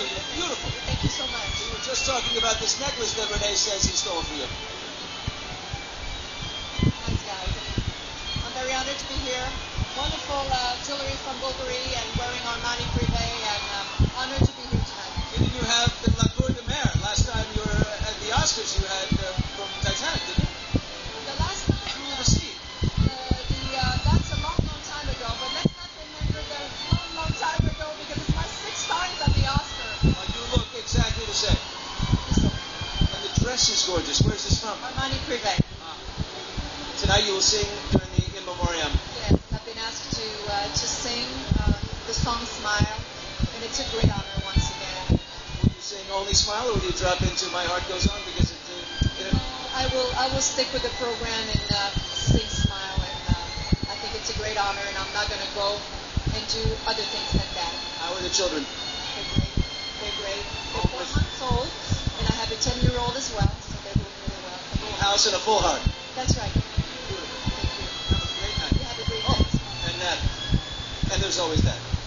Beautiful. Thank you so much. We were just talking about this necklace that René says he stole for you. Thanks, guys. I'm very honored to be here. Wonderful uh, jewelry from Bulgari and wearing Armani is gorgeous. Where's this from? Armani Privé. Tonight you will sing during the In Memoriam. Yes, I've been asked to uh, to sing uh, the song Smile, and it's a great honor once again. Will you sing Only Smile or will you drop into My Heart Goes On because it, uh, it, I will I will stick with the program and uh, sing Smile, and uh, I think it's a great honor, and I'm not going to go and do other things than that. how are the children? They're great. They're great. They're four months old, and I have a 10-year-old as well, so they're doing really well. And a full heart. That's right. Thank Have a great night. you. You have a great Oh, and that. And there's always that.